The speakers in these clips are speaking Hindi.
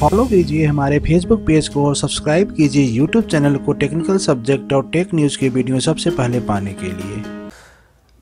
फॉलो कीजिए हमारे फेसबुक पेज को और सब्सक्राइब कीजिए यूट्यूब चैनल को टेक्निकल सब्जेक्ट और टेक न्यूज़ की वीडियो सबसे पहले पाने के लिए।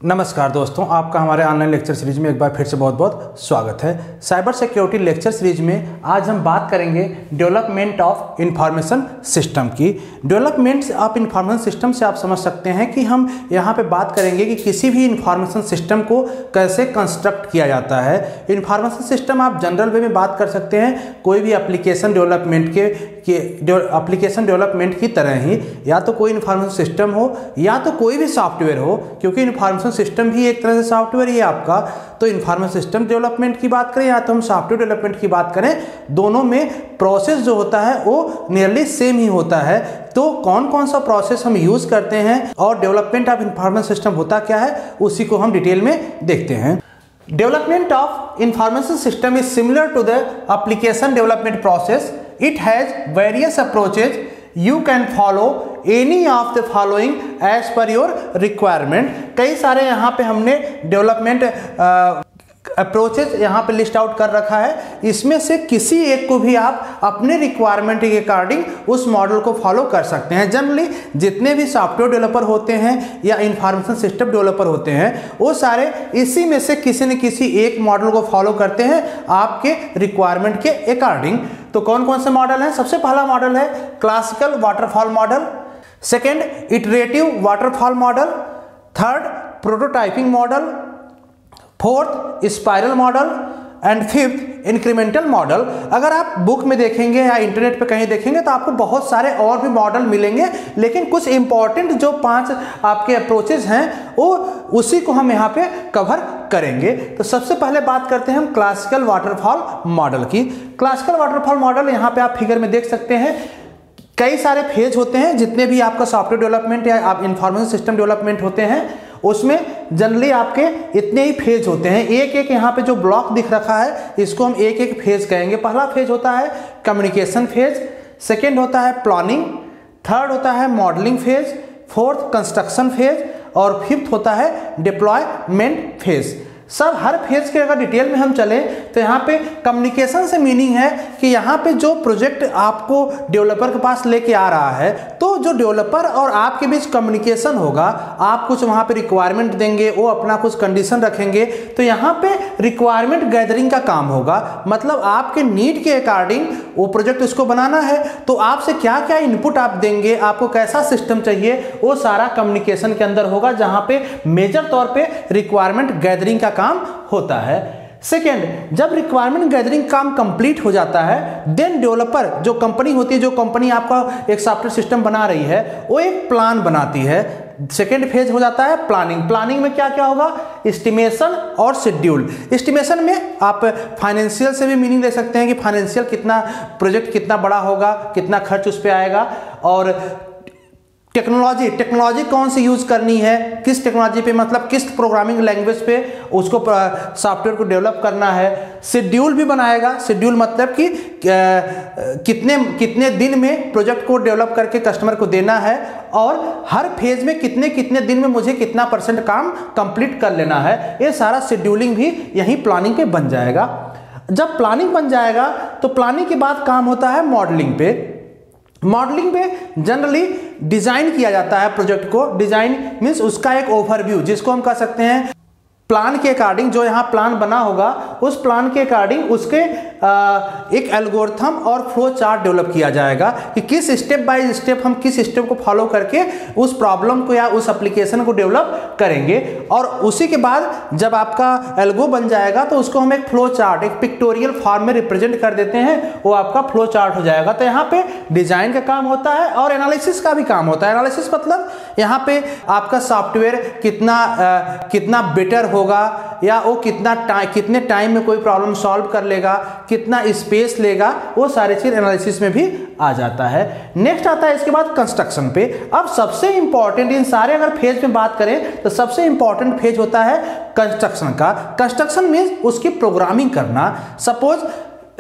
नमस्कार दोस्तों, आपका हमारे ऑनलाइन लेक्चर सीरीज़ में एक बार फिर से बहुत बहुत स्वागत है। साइबर सिक्योरिटी लेक्चर सीरीज़ में आज हम बात करेंगे डेवलपमेंट ऑफ़ इंफॉर्मेशन सिस्टम की। डेवलपमेंट ऑफ़ इंफॉर्मेशन सिस्टम से आप समझ सकते हैं कि हम यहाँ पे बात करेंगे कि किसी भी इंफॉर्मेशन सिस्टम को कैसे कंस्ट्रक्ट किया जाता है। इंफॉर्मेशन सिस्टम आप जनरल वे में बात कर सकते हैं, कोई भी अप्लीकेशन डेवलपमेंट के एप्लीकेशन डेवलपमेंट की तरह ही, या तो कोई इन्फॉर्मेशन सिस्टम हो, या तो कोई भी सॉफ्टवेयर हो, क्योंकि इंफॉर्मेशन सिस्टम भी एक तरह से सॉफ्टवेयर ही आपका तो इंफॉर्मेशन सिस्टम डेवलपमेंट की बात करें, या तो हम सॉफ्टवेयर डेवलपमेंट की बात करें, दोनों में प्रोसेस जो होता है, वो नियरली सेम ही होता है। तो कौन कौन सा प्रोसेस हम यूज़ करते हैं, और डेवलपमेंट ऑफ़ इंफॉर्मेशन सिस्टम होता क्या है, उसी को हम डिटेल में देखते हैं। Development of information system is similar to the application development process it has various approaches you can follow any of the following as per your requirement कई सारे यहाँ पे हमने डेवलपमेंट अप्रोचेज यहाँ पे लिस्ट आउट कर रखा है। इसमें से किसी एक को भी आप अपने रिक्वायरमेंट के अकॉर्डिंग उस मॉडल को फॉलो कर सकते हैं। जनरली जितने भी सॉफ्टवेयर डेवलपर होते हैं या इंफॉर्मेशन सिस्टम डेवलपर होते हैं, वो सारे इसी में से किसी न किसी एक मॉडल को फॉलो करते हैं आपके रिक्वायरमेंट के अकॉर्डिंग तो कौन कौन से मॉडल हैं? सबसे पहला मॉडल है classical waterfall model second iterative waterfall model third prototyping model fourth spiral model and fifth incremental model अगर आप बुक में देखेंगे या इंटरनेट पे कहीं देखेंगे तो आपको बहुत सारे और भी मॉडल मिलेंगे, लेकिन कुछ इंपॉर्टेंट जो पाँच आपके अप्रोचेज हैं, वो उसी को हम यहाँ पे कवर करेंगे तो सबसे पहले बात करते हैं हम क्लासिकल वाटरफॉल मॉडल की। क्लासिकल वाटरफॉल मॉडल यहाँ पे आप फिगर में देख सकते हैं। कई सारे फ़ेज़ होते हैं, जितने भी आपका सॉफ्टवेयर डेवलपमेंट या आप इंफॉर्मेशन सिस्टम डेवलपमेंट होते हैं, उसमें जनरली आपके इतने ही फ़ेज़ होते हैं। एक एक यहाँ पे जो ब्लॉक दिख रखा है, इसको हम एक एक फ़ेज़ कहेंगे। पहला फ़ेज़ होता है कम्युनिकेशन फ़ेज़ सेकेंड होता है प्लानिंग थर्ड होता है modelling phase fourth construction phase और फिफ्थ होता है डिप्लॉयमेंट फ़ेज़ सब हर फ़ेज़ के अगर डिटेल में हम चलें तो यहाँ पे कम्युनिकेशन से मीनिंग है कि यहाँ पे जो प्रोजेक्ट आपको डेवलपर के पास लेके आ रहा है तो जो डेवलपर और आपके बीच कम्युनिकेशन होगा, आप कुछ वहाँ पे रिक्वायरमेंट देंगे, वो अपना कुछ कंडीशन रखेंगे तो यहाँ पे रिक्वायरमेंट गैदरिंग का काम होगा। मतलब आपके नीड के अकॉर्डिंग वो प्रोजेक्ट उसको बनाना है तो आपसे क्या क्या इनपुट आप देंगे, आपको कैसा सिस्टम चाहिए, वो सारा कम्युनिकेशन के अंदर होगा, जहाँ पे मेजर तौर पर रिक्वायरमेंट गैदरिंग का काम होता है। सेकेंड जब रिक्वायरमेंट गैदरिंग काम कंप्लीट हो जाता है देन डेवलपर जो कंपनी होती है, जो कंपनी आपका एक सॉफ्टवेयर सिस्टम बना रही है, वो एक प्लान बनाती है। सेकेंड फ़ेज़ हो जाता है प्लानिंग प्लानिंग में क्या क्या होगा? एस्टिमेशन और शेड्यूल एस्टिमेशन में आप फाइनेंशियल से भी मीनिंग ले सकते हैं कि फाइनेंशियल कितना प्रोजेक्ट कितना बड़ा होगा, कितना खर्च उस पर आएगा। और टेक्नोलॉजी टेक्नोलॉजी कौन सी यूज़ करनी है? किस टेक्नोलॉजी पे मतलब किस प्रोग्रामिंग लैंग्वेज पे उसको सॉफ्टवेयर को डेवलप करना है? शेड्यूल भी बनाएगा। शेड्यूल मतलब कि कितने कितने दिन में प्रोजेक्ट को डेवलप करके कस्टमर को देना है और हर फ़ेज़ में कितने कितने दिन में मुझे कितना परसेंट काम कंप्लीट कर लेना है। ये सारा शेड्यूलिंग भी यहीं प्लानिंग पे बन जाएगा। जब प्लानिंग बन जाएगा तो प्लानिंग के बाद काम होता है मॉडलिंग पे। मॉडलिंग में जनरली डिज़ाइन किया जाता है प्रोजेक्ट को. डिज़ाइन मीन्स उसका एक ओवरव्यू जिसको हम कह सकते हैं प्लान के अकॉर्डिंग जो यहाँ प्लान बना होगा उस प्लान के अकॉर्डिंग उसके आ, एक एल्गोरिथम और फ्लो चार्ट डेवलप किया जाएगा कि किस स्टेप बाय स्टेप हम किस स्टेप को फॉलो करके उस प्रॉब्लम को या उस एप्लीकेशन को डेवलप करेंगे। और उसी के बाद जब आपका एल्गो बन जाएगा तो उसको हम एक फ्लो चार्ट एक पिक्टोरियल फॉर्म में रिप्रेजेंट कर देते हैं वो आपका फ्लो चार्ट हो जाएगा। तो यहाँ पे डिज़ाइन का काम होता है और एनालिसिस का भी काम होता है। एनालिसिस मतलब यहाँ पे आपका सॉफ्टवेयर कितना आ, कितना बेटर होगा या वो कितना टाइम कितने टाइम में कोई प्रॉब्लम सॉल्व कर लेगा, कितना स्पेस लेगा, वो सारे चीज़ एनालिसिस में भी आ जाता है। नेक्स्ट आता है इसके बाद कंस्ट्रक्शन पे। अब सबसे इंपॉर्टेंट इन सारे अगर फ़ेज़ में बात करें तो सबसे इंपॉर्टेंट फ़ेज़ होता है कंस्ट्रक्शन का। कंस्ट्रक्शन मीन उसकी प्रोग्रामिंग करना। सपोज़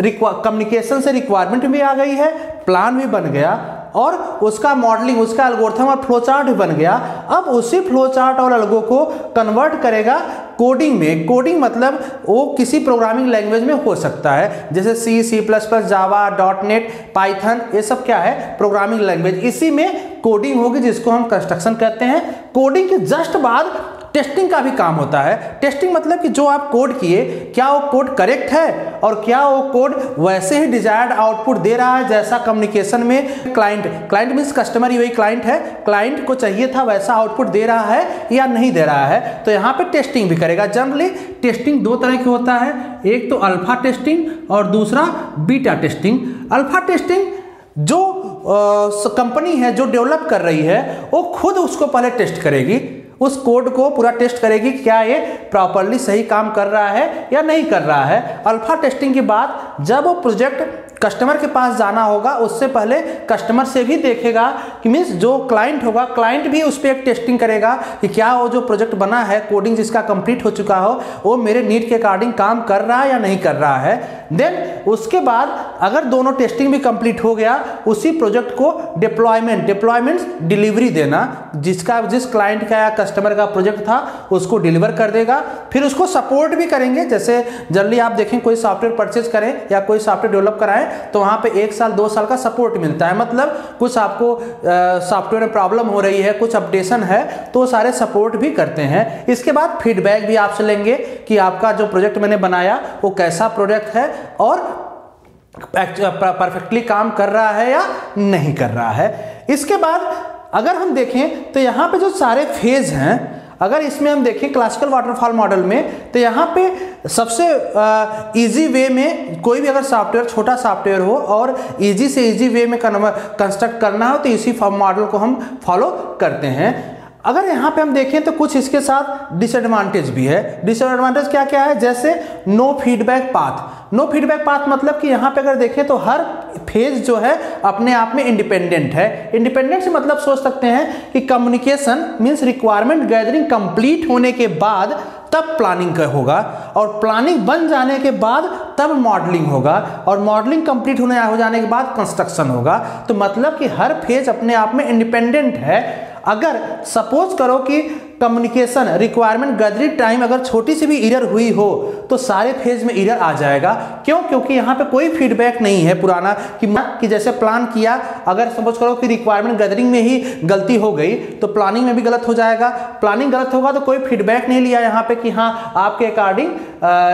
कम्युनिकेशन से रिक्वायरमेंट भी आ गई है प्लान भी बन गया। और उसका मॉडलिंग उसका एल्गोरिथम और फ्लो चार्ट बन गया। अब उसी फ्लो चार्ट और अलगो को कन्वर्ट करेगा कोडिंग में। कोडिंग मतलब वो किसी प्रोग्रामिंग लैंग्वेज में हो सकता है। जैसे C C plus plus Java dot net Python ये सब क्या है? प्रोग्रामिंग लैंग्वेज इसी में कोडिंग होगी जिसको हम कंस्ट्रक्शन कहते हैं। कोडिंग के जस्ट बाद टेस्टिंग का भी काम होता है। टेस्टिंग मतलब कि जो आप कोड किए, क्या वो कोड करेक्ट है और क्या वो कोड वैसे ही डिजायर्ड आउटपुट दे रहा है जैसा कम्युनिकेशन में क्लाइंट क्लाइंट मीन्स कस्टमर ही वही क्लाइंट है। क्लाइंट को चाहिए था वैसा आउटपुट दे रहा है या नहीं दे रहा है। तो यहाँ पर टेस्टिंग भी करेगा। जनरली टेस्टिंग दो तरह की होता है। एक तो अल्फ़ा टेस्टिंग और दूसरा बीटा टेस्टिंग। अल्फ़ा टेस्टिंग जो कंपनी है, जो डेवलप कर रही है, वो खुद उसको पहले टेस्ट करेगी। उस कोड को पूरा टेस्ट करेगी क्या ये प्रॉपरली सही काम कर रहा है या नहीं कर रहा है। अल्फ़ा टेस्टिंग के बाद जब वो प्रोजेक्ट कस्टमर के पास जाना होगा, उससे पहले कस्टमर से भी देखेगा कि मीन्स जो क्लाइंट होगा क्लाइंट भी उस पर एक टेस्टिंग करेगा कि क्या वो जो प्रोजेक्ट बना है कोडिंग जिसका कंप्लीट हो चुका हो, वो मेरे नीड के अकॉर्डिंग काम कर रहा है या नहीं कर रहा है। देन उसके बाद अगर दोनों टेस्टिंग भी कंप्लीट हो गया, उसी प्रोजेक्ट को डिप्लॉयमेंट डिप्लॉयमेंट डिलीवरी देना, जिसका, जिस क्लाइंट का या कस्टमर का प्रोजेक्ट था, उसको डिलीवर कर देगा। फिर उसको सपोर्ट भी करेंगे, जैसे जल्दी आप देखें कोई सॉफ्टवेयर परचेज करें या कोई सॉफ्टवेयर डेवलप कराएँ तो वहाँ पे एक साल, दो साल का सपोर्ट मिलता है। मतलब कुछ आपको सॉफ्टवेयर में प्रॉब्लम हो रही है, कुछ अपडेशन है तो सारे सपोर्ट भी करते हैं। इसके बाद फीडबैक भी आपसे लेंगे कि आपका जो प्रोजेक्ट मैंने बनाया, वो कैसा प्रोजेक्ट है और परफेक्टली काम कर रहा है या नहीं कर रहा है। इसके बाद अगर हम देखें तो यहाँ पे जो सारे फ़ेज़ हैं अगर इसमें हम देखें क्लासिकल वाटरफॉल मॉडल में तो यहाँ पे सबसे इजी वे में कोई भी अगर सॉफ्टवेयर छोटा सॉफ्टवेयर हो और इजी से इजी वे में कंस्ट्रक्ट करना हो तो इसी मॉडल को हम फॉलो करते हैं। अगर यहाँ पे हम देखें तो कुछ इसके साथ डिसएडवांटेज भी है। डिसएडवांटेज क्या क्या है? जैसे no feedback path no feedback path मतलब कि यहाँ पे अगर देखें तो हर फ़ेज़ जो है अपने आप में इंडिपेंडेंट है। इंडिपेंडेंट से मतलब सोच सकते हैं कि communication means requirement gathering complete होने के बाद तब प्लानिंग का होगा और प्लानिंग बन जाने के बाद तब मॉडलिंग होगा और मॉडलिंग कंप्लीट होने हो जाने के बाद कंस्ट्रक्शन होगा। तो मतलब कि हर फ़ेज़ अपने आप में इंडिपेंडेंट है। अगर सपोज़ करो कि कम्युनिकेशन रिक्वायरमेंट गैदरिंग टाइम अगर छोटी सी भी इरर हुई हो तो सारे फ़ेज़ में इरर आ जाएगा। क्यों? क्योंकि यहाँ पे कोई फीडबैक नहीं है पुराना कि कि जैसे प्लान किया, अगर सपोज़ करो कि रिक्वायरमेंट गैदरिंग में ही गलती हो गई तो प्लानिंग में भी गलत हो जाएगा। प्लानिंग गलत होगा तो कोई फीडबैक नहीं लिया यहाँ पे कि हाँ आपके अकॉर्डिंग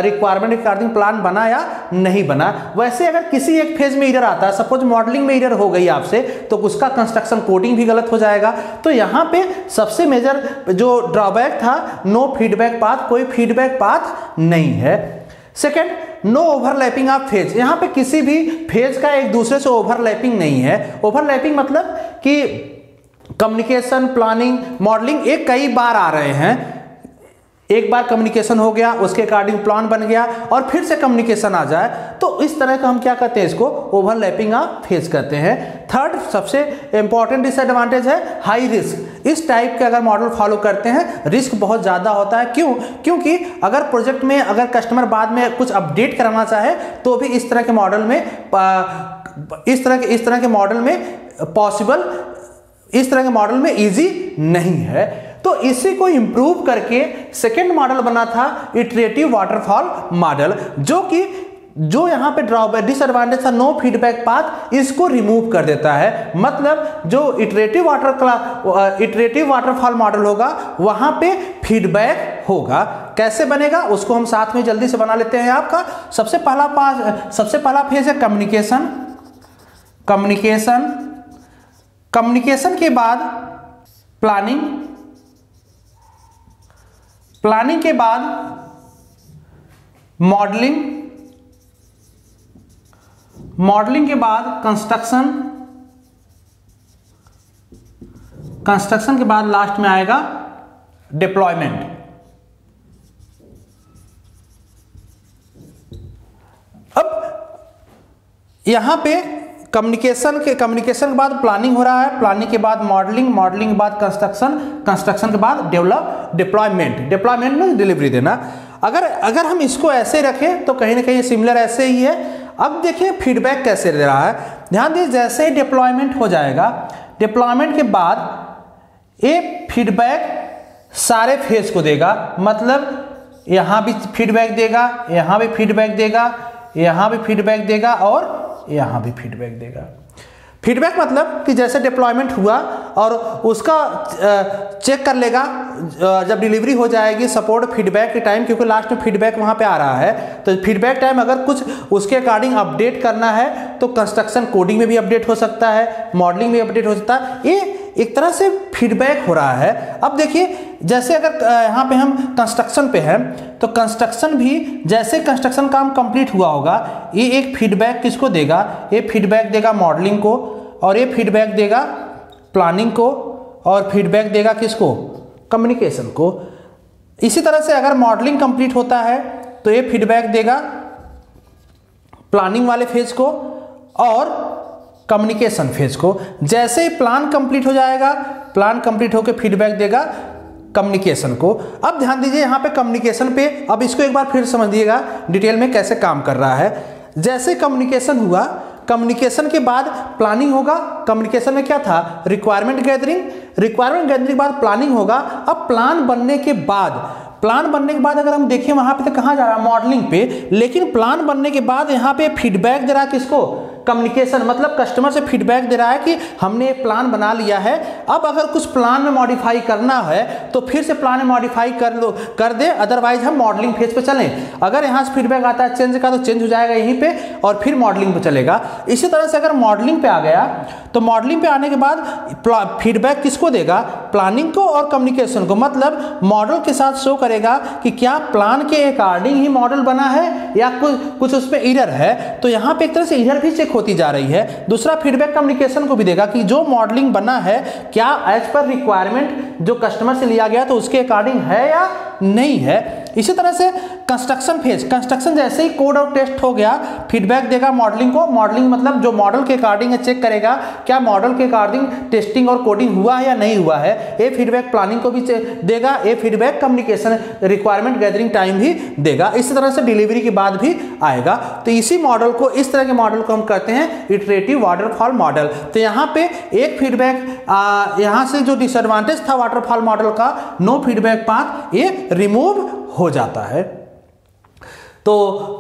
रिक्वायरमेंट अकॉर्डिंग प्लान बना या नहीं बना। वैसे अगर किसी एक फ़ेज़ में इरर आता है सपोज़ मॉडलिंग में इरर हो गई आपसे तो उसका कंस्ट्रक्शन कोडिंग भी गलत हो जाएगा। तो यहाँ पे सबसे मेजर जो ड्रॉबैक था नो फीडबैक पाथ कोई फीडबैक पाथ नहीं है। Second no overlapping of phase यहाँ पे किसी भी फ़ेज़ का एक दूसरे से ओवरलैपिंग नहीं है। ओवरलैपिंग मतलब कि कम्युनिकेशन प्लानिंग मॉडलिंग एक कई बार आ रहे हैं। एक बार कम्युनिकेशन हो गया, उसके अकॉर्डिंग प्लान बन गया और फिर से कम्युनिकेशन आ जाए। तो इस तरह का हम क्या कहते हैं इसको? ओवरलैपिंग ऑफ़ फ़ेज़ कहते हैं। थर्ड सबसे इंपॉर्टेंट डिसएडवांटेज है हाई रिस्क इस टाइप के अगर मॉडल फॉलो करते हैं रिस्क बहुत ज़्यादा होता है। क्यों? क्योंकि अगर प्रोजेक्ट में, अगर कस्टमर बाद में कुछ अपडेट कराना चाहे तो भी इस तरह के मॉडल में इस तरह के, इस तरह के मॉडल में पॉसिबल इस तरह के मॉडल में इजी नहीं है। तो इसी को इंप्रूव करके सेकेंड मॉडल बना था इटरेटिव वाटरफॉल मॉडल जो कि जो यहाँ पे ड्रॉबैक डिसएडवांटेज था नो फीडबैक पाथ इसको रिमूव कर देता है। मतलब जो इटरेटिव वाटर क्ला इटरेटिव वाटरफॉल मॉडल होगा, वहाँ पे फीडबैक होगा। कैसे बनेगा, उसको हम साथ में जल्दी से बना लेते हैं आपका। सबसे पहला पास, सबसे पहला फ़ेज़ है कम्युनिकेशन कम्युनिकेशन कम्युनिकेशन के बाद प्लानिंग प्लानिंग के बाद मॉडलिंग मॉडलिंग के बाद कंस्ट्रक्शन कंस्ट्रक्शन के बाद लास्ट में आएगा डिप्लॉयमेंट अब यहाँ पे कम्युनिकेशन के कम्युनिकेशन के बाद प्लानिंग हो रहा है। प्लानिंग के बाद मॉडलिंग मॉडलिंग के बाद कंस्ट्रक्शन कंस्ट्रक्शन के बाद डेवलप डिप्लॉयमेंट डिप्लॉयमेंट में डिलीवरी देना। अगर अगर हम इसको ऐसे रखें तो कहीं ना कहीं सिमिलर ऐसे ही है। अब देखिए फीडबैक कैसे दे रहा है। ध्यान दीजिए, जैसे ही डिप्लॉयमेंट हो जाएगा डिप्लॉयमेंट के बाद ये फीडबैक सारे फ़ेज़ को देगा। मतलब यहाँ भी फीडबैक देगा, यहाँ भी फीडबैक देगा, यहाँ भी फीडबैक देगा और यहाँ भी फीडबैक देगा। फीडबैक मतलब कि जैसे डिप्लॉयमेंट हुआ और उसका चेक कर लेगा जब डिलीवरी हो जाएगी सपोर्ट फीडबैक के टाइम क्योंकि लास्ट में फीडबैक वहाँ पे आ रहा है तो फीडबैक टाइम अगर कुछ उसके अकॉर्डिंग अपडेट करना है तो कंस्ट्रक्शन कोडिंग में भी अपडेट हो सकता है मॉडलिंग में अपडेट हो सकता है। ये एक तरह से फीडबैक हो रहा है। अब देखिए, जैसे अगर यहाँ पे हम कंस्ट्रक्शन पे हैं तो कंस्ट्रक्शन भी जैसे कंस्ट्रक्शन काम कंप्लीट हुआ होगा, ये एक फीडबैक किसको देगा? ये फीडबैक देगा मॉडलिंग को, और ये फीडबैक देगा प्लानिंग को, और फीडबैक देगा किसको? कम्युनिकेशन को। इसी तरह से अगर मॉडलिंग कंप्लीट होता है तो ये फीडबैक देगा प्लानिंग वाले फ़ेज़ को और कम्युनिकेशन फ़ेज़ को। जैसे ही प्लान कंप्लीट हो जाएगा प्लान कंप्लीट होकर फीडबैक देगा कम्युनिकेशन को। अब ध्यान दीजिए यहाँ पे कम्युनिकेशन पे, अब इसको एक बार फिर समझिएगा डिटेल में कैसे काम कर रहा है। जैसे कम्युनिकेशन हुआ कम्युनिकेशन के बाद प्लानिंग होगा। कम्युनिकेशन में क्या था? रिक्वायरमेंट गैदरिंग रिक्वायरमेंट गैदरिंग के बाद प्लानिंग होगा। अब प्लान बनने के बाद प्लान बनने के बाद अगर हम देखें वहाँ पे तो कहाँ जा रहा है? मॉडलिंग पे। लेकिन प्लान बनने के बाद यहाँ पे फीडबैक दे रहा है किसको? कम्युनिकेशन मतलब कस्टमर से फीडबैक दे रहा है कि हमने प्लान बना लिया है। अब अगर कुछ प्लान में मॉडिफाई करना है तो फिर से प्लान में मॉडिफाई कर लो, कर दे अदरवाइज़ हम मॉडलिंग फ़ेज़ पे चलें। अगर यहाँ से फीडबैक आता है चेंज का तो चेंज हो जाएगा यहीं पे और फिर मॉडलिंग पे चलेगा। इसी तरह से अगर मॉडलिंग पे आ गया तो मॉडलिंग पे आने के बाद फीडबैक किसको देगा? प्लानिंग को और कम्युनिकेशन को। मतलब मॉडल के साथ शो करेगा कि क्या प्लान के अकॉर्डिंग ही मॉडल बना है या कुछ कुछ उसमें इरर है तो यहाँ पे एक तरह से इरर भी चेक होती जा रही है। दूसरा फीडबैक कम्युनिकेशन को भी देगा कि जो मॉडलिंग बना है, क्या एज पर रिक्वायरमेंट जो कस्टमर से लिया गया तो उसके अकॉर्डिंग है या नहीं है? इसी तरह से कंस्ट्रक्शन फ़ेज़ कंस्ट्रक्शन जैसे ही कोड और टेस्ट हो गया फीडबैक देगा मॉडलिंग को। मॉडलिंग मतलब जो मॉडल के अकॉर्डिंग है चेक करेगा, क्या मॉडल के अकॉर्डिंग टेस्टिंग और कोडिंग हुआ है या नहीं हुआ है। ये फीडबैक प्लानिंग को भी देगा ये feedback communication requirement gathering time भी देगा। इसी तरह से डिलीवरी के बाद भी आएगा। तो इसी मॉडल को, इस तरह के मॉडल को हम कहते हैं इटरेटिव वाटरफॉल मॉडल तो यहाँ पे एक फीडबैक यहाँ से जो डिसएडवांटेज था वाटरफॉल मॉडल का नो फीडबैक पाथ ये रिमूव हो जाता है। तो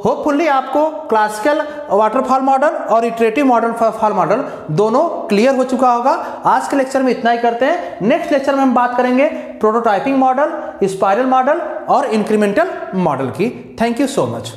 होपफुली आपको क्लासिकल वाटरफॉल मॉडल और इटरेटिव मॉडल फॉल मॉडल दोनों क्लियर हो चुका होगा। आज के लेक्चर में इतना ही करते हैं। नेक्स्ट लेक्चर में हम बात करेंगे प्रोटोटाइपिंग मॉडल स्पायरल मॉडल और इंक्रीमेंटल मॉडल की। Thank you so much